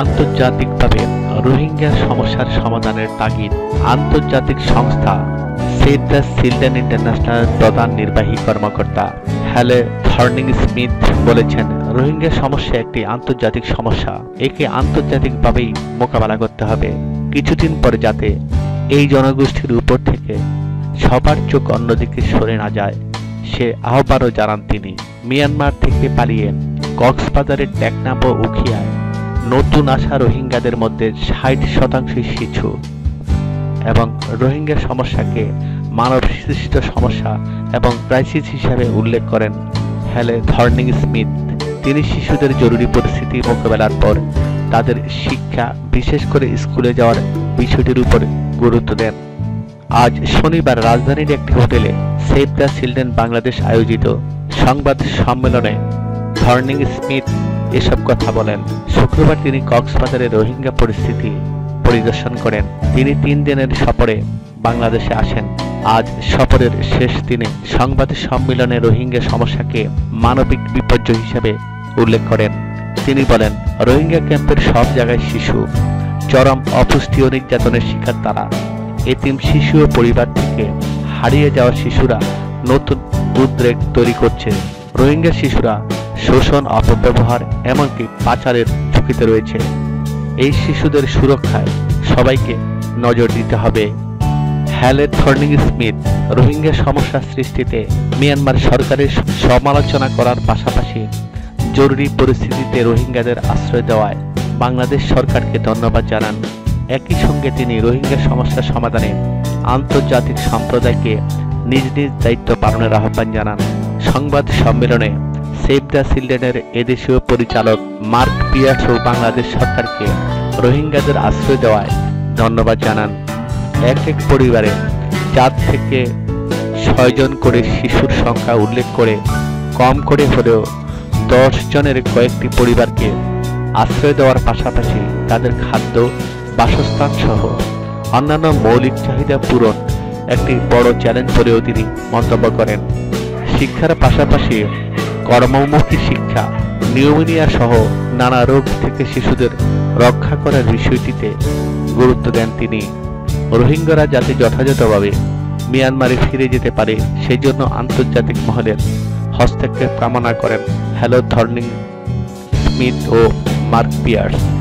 আন্তর্জাতিকভাবে রোহিঙ্গা সমস্যার সমাধানের তাগিদ আন্তর্জাতিক সংস্থা সেভ দ্য চিলড্রেন ইন্টারন্যাশনাল প্রধান নির্বাহী কর্মকর্তা হ্যালে থর্নিং স্মিথ বলেছেন, রোহিঙ্গা সমস্যা একটি আন্তর্জাতিক সমস্যা। একে আন্তর্জাতিকভাবেই মোকাবেলা করতে হবে। কিছুদিন পরে যাতে এই জনগোষ্ঠীর উপর থেকে সবার চোখ অন্যদিকে সরে না যায়, সে আহ্বানও জানান তিনি। মিয়ানমার থেকে পালিয়ে কক্সবাজারের টেকনাফ ও উখিয়ায় নতুন আসা রোহিঙ্গাদের মধ্যে ষাট শতাংশই শিশু এবং রোহিঙ্গা সমস্যাকে মানব সৃষ্ট সমস্যা এবং ক্রাইসিস হিসাবে উল্লেখ করেন হ্যালে থর্নিং স্মিথ তিনি শিশুদের জরুরি পরিস্থিতি মোকাবেলার পর তাদের শিক্ষা, বিশেষ করে স্কুলে যাওয়ার বিষয়টির উপর গুরুত্ব দেন। আজ শনিবার রাজধানীর একটি হোটেলে সেভ দ্য চিলড্রেন বাংলাদেশ আয়োজিত সংবাদ সম্মেলনে থর্নিং স্মিথ এসব কথা বলেন। শুক্রবার তিনি কক্সবাজারে রোহিঙ্গা পরিস্থিতি পরিদর্শন করেন। তিনি তিন দিনের সফরে বাংলাদেশে আসেন। আজ সফরের শেষ দিনে সংবাদ সম্মেলনে রোহিঙ্গা সমস্যাকে মানবিক বিপর্যয় হিসেবে উল্লেখ করেন। তিনি বলেন, রোহিঙ্গা ক্যাম্পের সব জায়গায় শিশু, চরম অপুষ্টি ও নির্যাতনের শিকার তারা। এতিম শিশু ও পরিবার থেকে হারিয়ে যাওয়া শিশুরা নতুন উদ্রেক তৈরি করছে। রোহিঙ্গা শিশুরা শোষণ, অপব্যবহার এমনকি পাচারের ঝুঁকিতে রয়েছে। এই শিশুদের সুরক্ষায় সবাইকে নজর দিতে হবে। হ্যালের থর্নিং স্মিথ রোহিঙ্গা সমস্যা সৃষ্টিতে মিয়ানমার সরকারের সমালোচনা করার পাশাপাশি জরুরি পরিস্থিতিতে রোহিঙ্গাদের আশ্রয় দেওয়ায় বাংলাদেশ সরকারকে ধন্যবাদ জানান। একই সঙ্গে তিনি রোহিঙ্গা সমস্যা সমাধানে আন্তর্জাতিক সম্প্রদায়কে নিজ নিজ দায়িত্ব পালনের আহ্বান জানান। সংবাদ সম্মেলনে সেভ দ্য চিলড্রেনের এদেশীয় পরিচালক মার্ক পিয়ার্সও বাংলাদেশ সরকারকে রোহিঙ্গাদের আশ্রয় দেওয়ায় ধন্যবাদ জানান। এক এক পরিবারে চার থেকে ছয়জন করে শিশুর সংখ্যা উল্লেখ করে কম করে হলেও দশ জনের কয়েকটি পরিবারকে আশ্রয় দেওয়ার পাশাপাশি তাদের খাদ্য, বাসস্থান সহ অন্যান্য মৌলিক চাহিদা পূরণ একটি বড় চ্যালেঞ্জ বলেও তিনি মন্তব্য করেন। শিক্ষার পাশাপাশি কর্মমুখী শিক্ষা, নিউমোনিয়া সহ নানা রোগ থেকে শিশুদের রক্ষা করার বিষয়টিতে গুরুত্ব দেন তিনি। রোহিঙ্গারা যাতে যথাযথভাবে মিয়ানমারে ফিরে যেতে পারে সেই জন্য আন্তর্জাতিক মহলের হস্তক্ষেপ কামনা করেন হ্যালো ধর্নিং স্মিথ ও মার্ক পিয়ার্স।